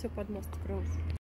Все под мост скрылся.